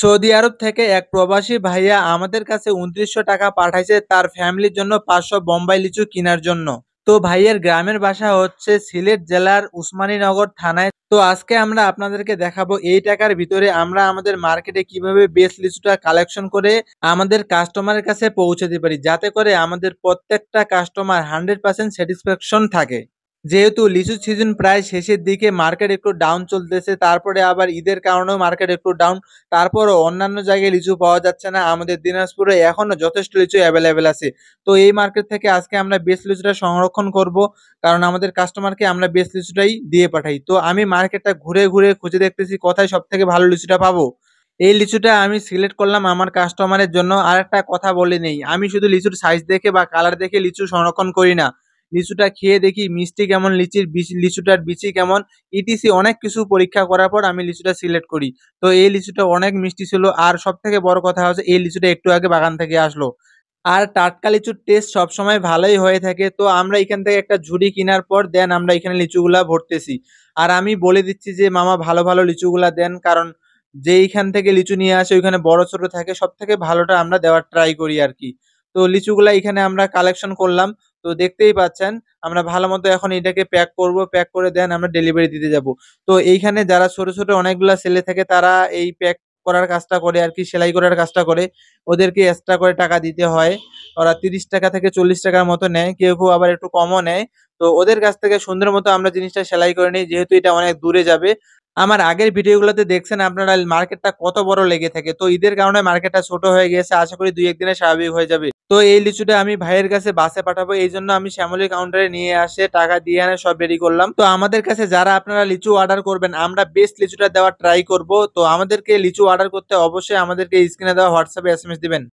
Saudi আরব থেকে এক প্রবাসী ভাইয়া আমাদের কাছে উনত্রিশশো টাকা পাঠাইছে তার ফ্যামিলির জন্য পাঁচশো বোম্বাই লিচু কেনার জন্য। তো ভাইয়ের গ্রামের বাসা হচ্ছে সিলেট জেলার উসমানীনগর থানায়। তো আজকে আমরা আপনাদেরকে দেখাবো এই টাকার ভিতরে আমরা আমাদের মার্কেটে কীভাবে বেস্ট লিচুটা কালেকশন করে আমাদের কাস্টমারের কাছে পৌঁছাতে পারি, যাতে করে আমাদের প্রত্যেকটা কাস্টমার হান্ড্রেড পার্সেন্ট স্যাটিসফ্যাকশন থাকে। যেহেতু লিচু সিজন প্রায় শেষের দিকে মার্কেট একটু ডাউন চলতেছে, তারপরে আবার ঈদের কারণেও মার্কেট একটু ডাউন তারপরও অন্যান্য জায়গায় লিচু পাওয়া যাচ্ছে না, আমাদের দিনাজপুরে এখনও যথেষ্ট লিচু অ্যাভেলেবেল আছে। তো এই মার্কেট থেকে আজকে আমরা বেস্ট লিচুটা সংরক্ষণ করব, কারণ আমাদের কাস্টমারকে আমরা বেস্ট লিচুটাই দিয়ে পাঠাই। তো আমি মার্কেটটা ঘুরে ঘুরে খুঁজে দেখতেছি, কোথায় সব থেকে ভালো লিচুটা পাবো? এই লিচুটা আমি সিলেক্ট করলাম আমার কাস্টমারের জন্য। আর একটা কথা বলে নেই, আমি শুধু লিচুর সাইজ দেখে বা কালার দেখে লিচু সংরক্ষণ করি না। লিচুটা খেয়ে দেখি মিষ্টি কেমন, লিচির লিচুটার বিচি কেমন। ইটিসি অনেক কিছু পরীক্ষা করার পর আমি লিচুটা সিলেক্ট করি। তো এই লিচুটা অনেক মিষ্টি ছিল। আর সব থেকে বড় কথা হচ্ছে এই লিচুটা একটু আগে বাগান থেকে আসলো। আর টাটকা লিচুর টেস্ট সবসময় ভালোই হয়ে থাকে। তো আমরা এখান থেকে একটা ঝুড়ি কেনার পর দেন আমরা এখানে লিচুগুলা ভরতেছি। আর আমি বলে দিচ্ছি যে, মামা, ভালো ভালো লিচুগুলা দেন। কারণ যে এইখান থেকে লিচু নিয়ে আসে, ওইখানে বড়, ছোট থাকে। সব থেকে ভালোটা আমরা দেওয়ার ট্রাই করি আর কি তো লিচুগুলা এখানে আমরা কালেকশন করলাম। তো দেখতেই পাচ্ছেন, আমরা ভালো মতো এখন এটাকে প্যাক করব, প্যাক করে দেন আমরা ডেলিভারি দিতে যাব। তো এইখানে যারা ছোট ছোট অনেকগুলা ছেলে থাকে, তারা এই প্যাক করার কাজটা করে আর কি, সেলাই করার কাজটা করে। ওদেরকে এক্সট্রা করে টাকা দিতে হয়। ওরা তিরিশ টাকা থেকে চল্লিশ টাকার মতো নেয়, কেউ কেউ আবার একটু কমও নেয়। তো ওদের কাছ থেকে সুন্দর মতো আমরা জিনিসটা সেলাই করে নিই, যেহেতু এটা অনেক দূরে যাবে। আমার আগের ভিডিওগুলোতে দেখছেন আপনারা মার্কেটটা কত বড় লেগে থাকে। তো ঈদের কারণে মার্কেটটা ছোট হয়ে গেছে আশা করি দুই একদিনে স্বাভাবিক হয়ে যাবে। তো এই লিচুটা আমি ভাইয়ের কাছে বাসে পাঠাবো, এই জন্য আমি শ্যামলী কাউন্টারে নিয়ে আসে, টাকা দিয়ে আনে সব রেডি করলাম। তো আমাদের কাছে যারা আপনারা লিচু অর্ডার করবেন, আমরা বেস্ট লিচুটা দেওয়ার ট্রাই করব। তো আমাদেরকে লিচু অর্ডার করতে অবশ্যই আমাদেরকে স্ক্রিনে দেওয়া হোয়াটসঅ্যাপে এস এম এস দিবেন।